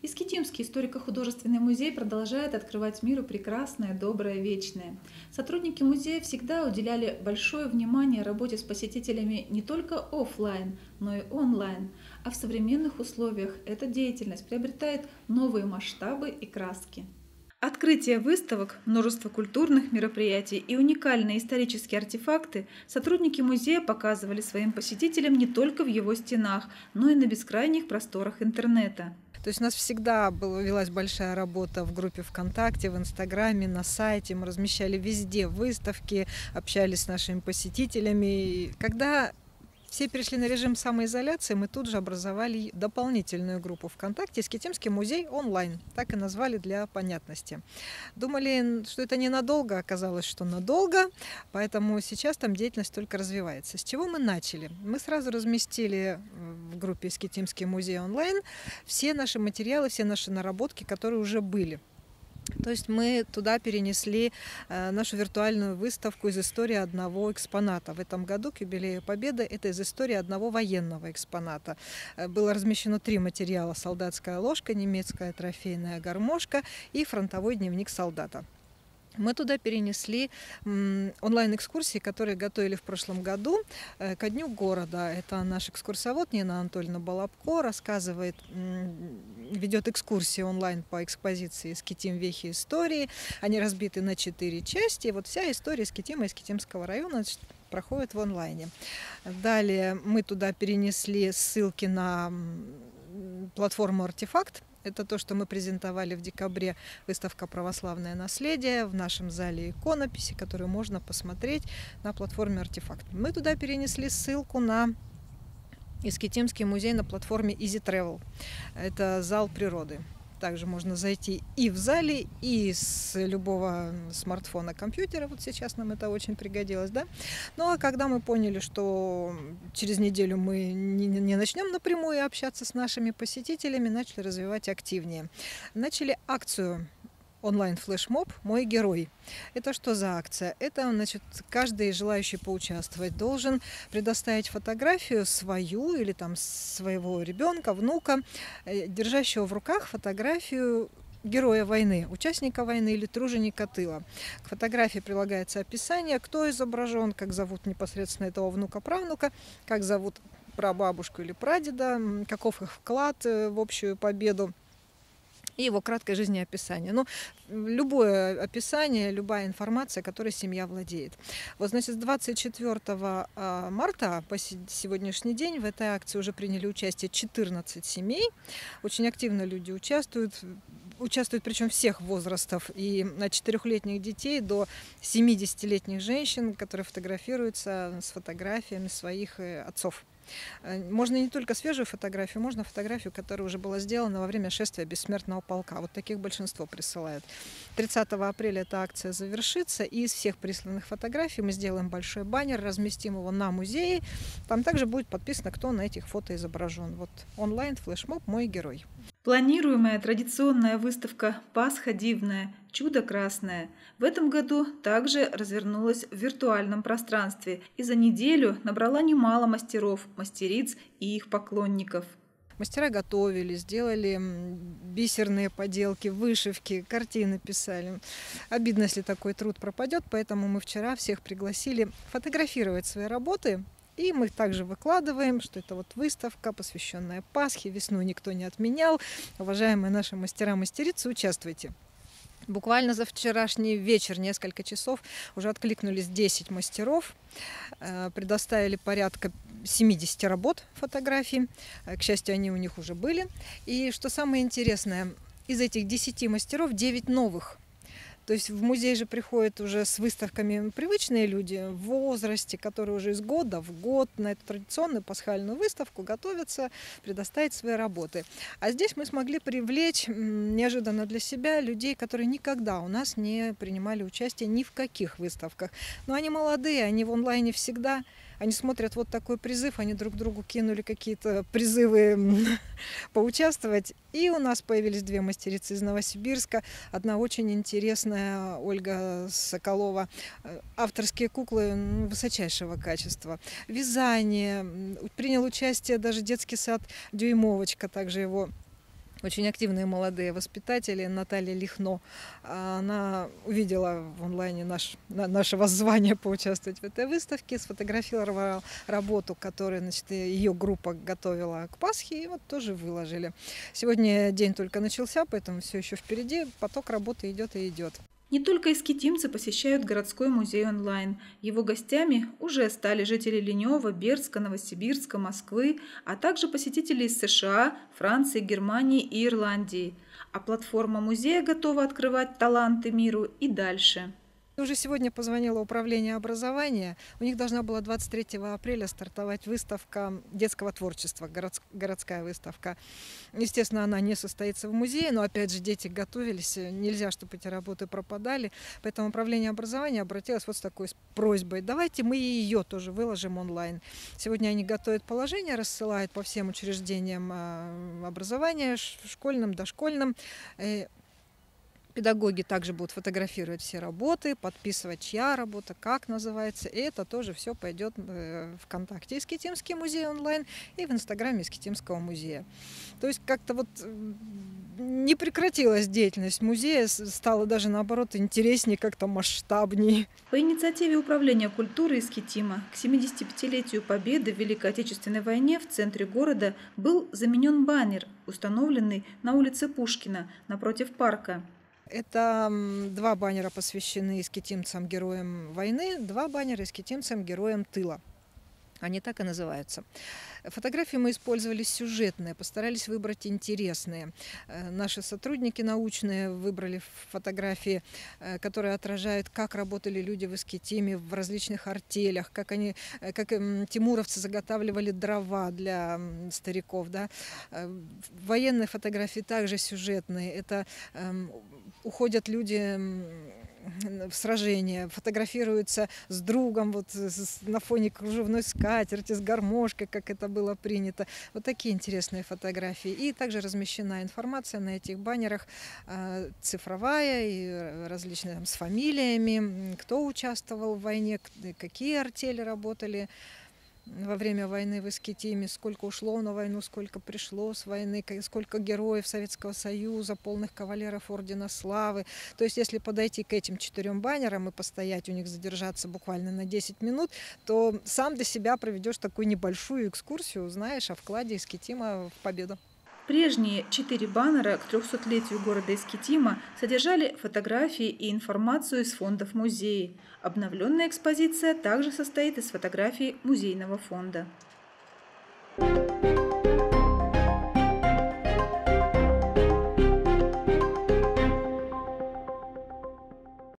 Искитимский историко-художественный музей продолжает открывать миру прекрасное, доброе, вечное. Сотрудники музея всегда уделяли большое внимание работе с посетителями не только офлайн, но и онлайн. А в современных условиях эта деятельность приобретает новые масштабы и краски. Открытие выставок, множество культурных мероприятий и уникальные исторические артефакты сотрудники музея показывали своим посетителям не только в его стенах, но и на бескрайних просторах интернета. То есть у нас всегда была, велась большая работа в группе ВКонтакте, в Инстаграме, на сайте. Мы размещали везде выставки, общались с нашими посетителями. Когда все перешли на режим самоизоляции, мы тут же образовали дополнительную группу ВКонтакте «Скитимский музей онлайн». Так и назвали для понятности. Думали, что это ненадолго, оказалось, что надолго, поэтому сейчас там деятельность только развивается. С чего мы начали? Мы сразу разместили в группе «Скитимский музей онлайн» все наши материалы, все наши наработки, которые уже были. То есть мы туда перенесли э, нашу виртуальную выставку из истории одного экспоната. В этом году к юбилею Победы это из истории одного военного экспоната. Э, было размещено три материала. Солдатская ложка, немецкая трофейная гармошка и фронтовой дневник солдата. Мы туда перенесли онлайн-экскурсии, которые готовили в прошлом году э, ко дню города. Это наш экскурсовод Нина Анатольевна Балабко рассказывает, ведет экскурсии онлайн по экспозиции «Скитим. Вехи истории». Они разбиты на четыре части. И вот вся история Скитима и Скитимского района проходит в онлайне. Далее мы туда перенесли ссылки на платформу «Артефакт», это то, что мы презентовали в декабре, выставка «Православное наследие» в нашем зале иконописи, которую можно посмотреть на платформе «Артефакт». Мы туда перенесли ссылку на Искитимский музей на платформе Easy Travel. Это зал природы. Также можно зайти и в зале, и с любого смартфона, компьютера. Вот сейчас нам это очень пригодилось, да. Ну а когда мы поняли, что через неделю мы не, не начнем напрямую общаться с нашими посетителями, начали развивать активнее. Начали акцию онлайн-флешмоб «Мой герой». Это что за акция? Это, значит, каждый желающий поучаствовать должен предоставить фотографию свою или там своего ребенка, внука, э, держащего в руках фотографию героя войны, участника войны или труженика тыла. К фотографии прилагается описание, кто изображен, как зовут непосредственно этого внука-правнука, как зовут прабабушку или прадеда, каков их вклад э, в общую победу и его краткое жизнеописание. Ну, любое описание, любая информация, которой семья владеет. Вот, значит, с 24 а, марта по сегодняшний день в этой акции уже приняли участие 14 семей. Очень активно люди участвуют участвуют причем всех возрастов, и от четырехлетних детей до 70-летних женщин, которые фотографируются с фотографиями своих э, отцов. Э, можно не только свежую фотографию, можно фотографию, которая уже была сделана во время шествия бессмертного полка. Вот таких большинство присылает. 30 апреля эта акция завершится, и из всех присланных фотографий мы сделаем большой баннер, разместим его на музее. Там также будет подписано, кто на этих фото изображен. Вот онлайн флешмоб «Мой герой». Планируемая традиционная выставка «Пасха дивная. Чудо красное» в этом году также развернулась в виртуальном пространстве и за неделю набрала немало мастеров, мастериц и их поклонников. Мастера готовили, сделали бисерные поделки, вышивки, картины писали. Обидно, если такой труд пропадет, поэтому мы вчера всех пригласили фотографировать свои работы и мы также выкладываем, что это вот выставка, посвященная Пасхе. Весну никто не отменял. Уважаемые наши мастера-мастерицы, участвуйте. Буквально за вчерашний вечер, несколько часов, уже откликнулись 10 мастеров, э, предоставили порядка 70 работ фотографий. Э, к счастью, они у них уже были. И что самое интересное, из этих 10 мастеров 9 новых то есть в музей же приходят уже с выставками привычные люди в возрасте, которые уже из года в год на эту традиционную пасхальную выставку готовятся предоставить свои работы. А здесь мы смогли привлечь неожиданно для себя людей, которые никогда у нас не принимали участие ни в каких выставках. Но они молодые, они в онлайне всегда они смотрят вот такой призыв, они друг другу кинули какие-то призывы поучаствовать. И у нас появились две мастерицы из Новосибирска. Одна очень интересная, Ольга Соколова. Э, авторские куклы высочайшего качества. Вязание. Принял участие даже детский сад «Дюймовочка», также его очень активные молодые воспитатели Наталья Лихно. Она увидела в онлайне наш, наше воззвание поучаствовать в этой выставке, сфотографировала работу, которую значит, ее группа готовила к Пасхе, и вот тоже выложили. Сегодня день только начался, поэтому все еще впереди, поток работы идет и идет. Не только эскетимцы посещают городской музей онлайн. Его гостями уже стали жители Ленева, Берска, Новосибирска, Москвы, а также посетители из США, Франции, Германии и Ирландии. А платформа музея готова открывать таланты миру и дальше. Уже сегодня позвонила управление образования. У них должна была 23 апреля стартовать выставка детского творчества, городская выставка. Естественно, она не состоится в музее, но опять же дети готовились, нельзя, чтобы эти работы пропадали. Поэтому управление образования обратилось вот с такой просьбой. Давайте мы ее тоже выложим онлайн. Сегодня они готовят положение, рассылают по всем учреждениям а, образования, школьным, дошкольным. Педагоги также будут фотографировать все работы, подписывать, чья работа, как называется. И это тоже все пойдет э, ВКонтакте Искитимский музей онлайн и в Инстаграме Искитимского музея. То есть как-то вот не прекратилась деятельность музея, стало даже наоборот интереснее, как-то масштабнее. По инициативе Управления культуры Искитима к 75-летию Победы в Великой Отечественной войне в центре города был заменен баннер, установленный на улице Пушкина напротив парка. Это два баннера посвящены эскетимцам-героям войны, два баннера эскетимцам-героям тыла. Они так и называются. Фотографии мы использовали сюжетные, постарались выбрать интересные. Э, наши сотрудники научные выбрали фотографии, э, которые отражают, как работали люди в Искитиме в различных артелях, как, они, э, как тимуровцы заготавливали дрова для стариков. Да. Военные фотографии также сюжетные. Это эм, уходят люди в сражение, фотографируются с другом вот на фоне кружевной скатерти, с гармошкой, как это было принято. Вот такие интересные фотографии. И также размещена информация на этих баннерах а, цифровая и различная там, с фамилиями, кто участвовал в войне, какие артели работали во время войны в Искитиме, сколько ушло на войну, сколько пришло с войны, сколько героев Советского Союза, полных кавалеров Ордена Славы. То есть если подойти к этим четырем баннерам и постоять у них, задержаться буквально на 10 минут, то сам для себя проведешь такую небольшую экскурсию, узнаешь о вкладе Искитима в победу. Прежние четыре баннера к 300-летию города Искитима содержали фотографии и информацию из фондов музея. Обновленная экспозиция также состоит из фотографий музейного фонда. Thank you